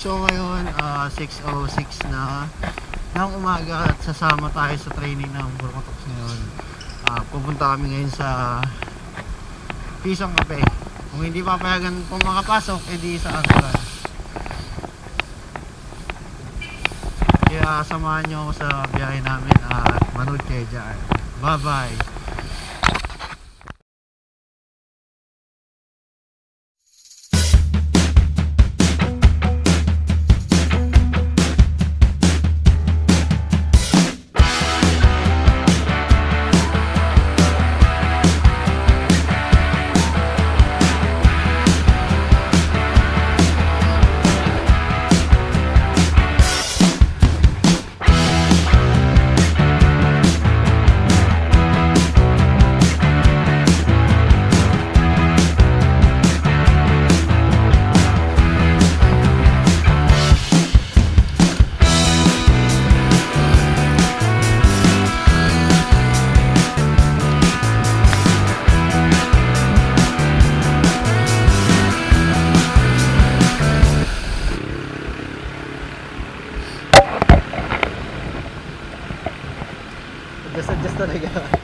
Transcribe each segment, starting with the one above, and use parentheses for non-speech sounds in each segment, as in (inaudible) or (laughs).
So ngayon, ah, 6.06 na ng umaga at sasama tayo sa training ng Burmatok ngayon. Ah, pupunta kami ngayon sa Pisang Cafe. Kung hindi papayagan kung makapasok, edi sa Angkran. Kaya samahan nyo ako sa biyahe namin at manood kayo dyan. Bye-bye! それが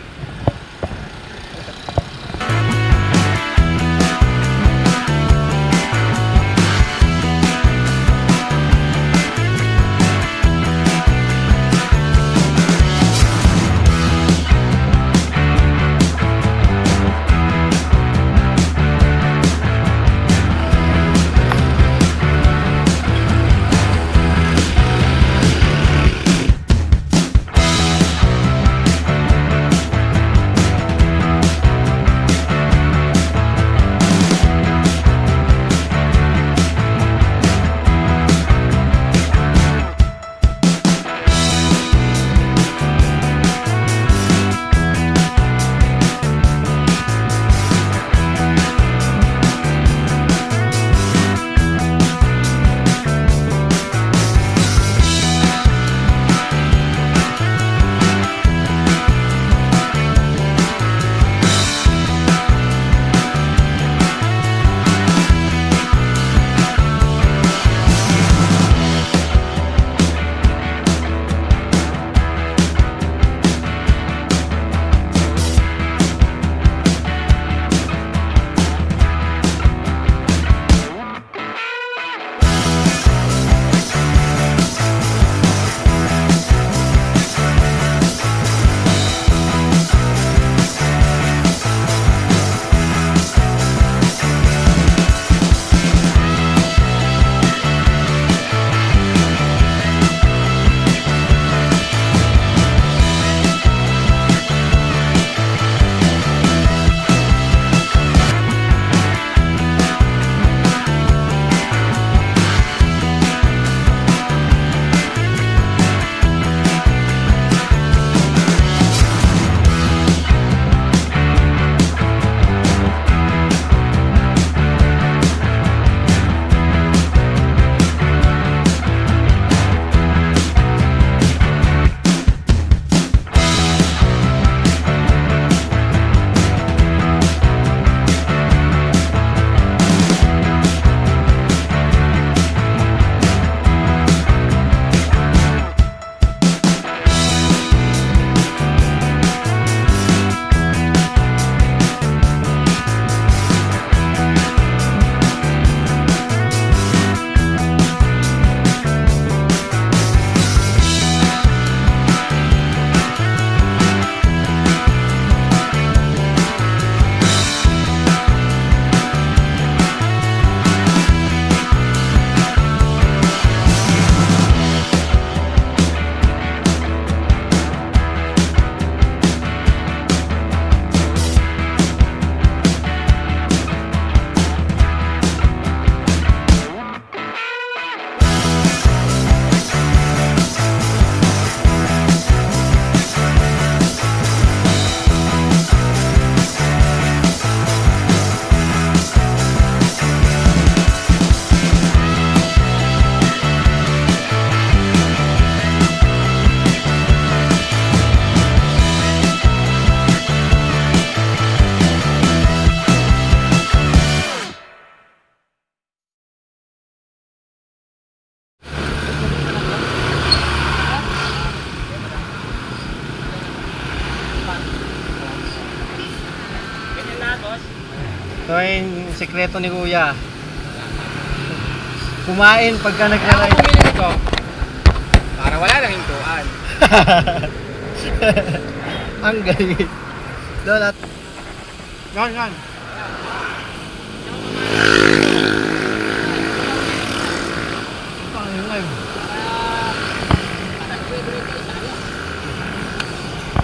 sekreto ni Kuya. Kumain pagka Kaya ako bumili nito. Para wala lang hintuan. (laughs) Ang galing. Lolat. Yan, yan.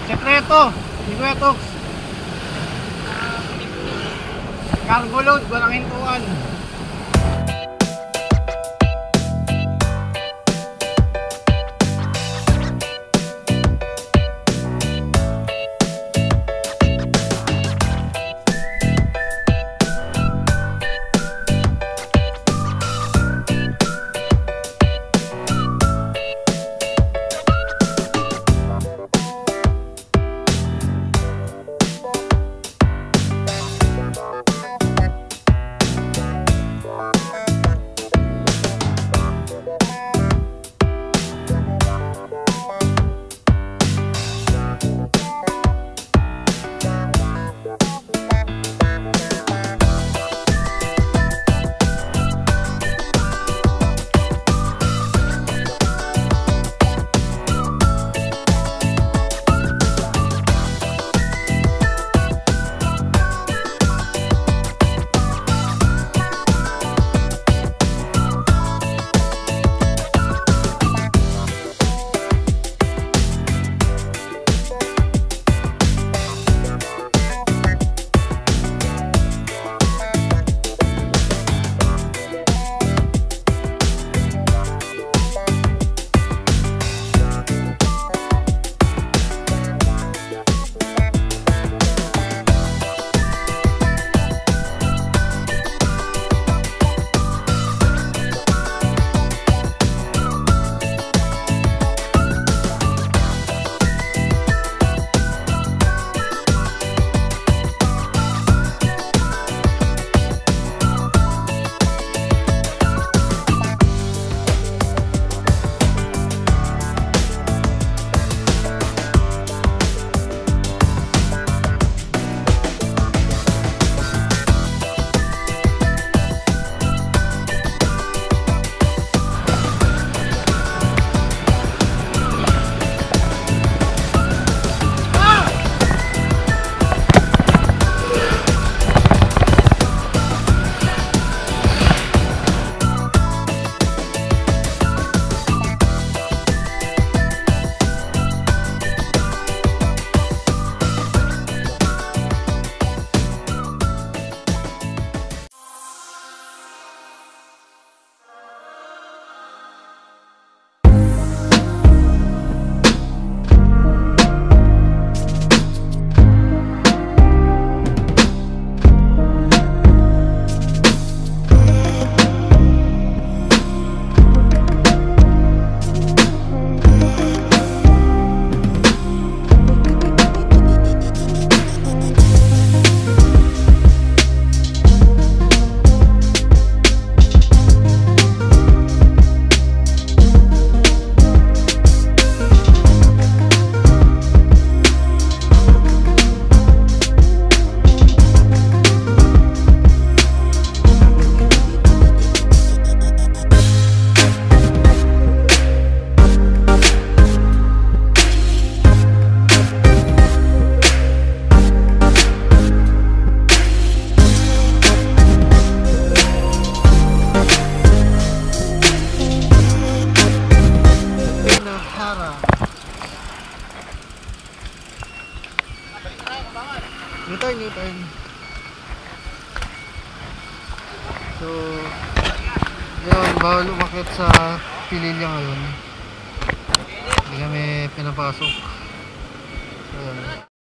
Sekreto. Sekreto. Cargo load, walang hintuan. U-turn, U-turn. So, yun, bawal umakit sa pililya ngayon. Hindi kami pinapasok. So.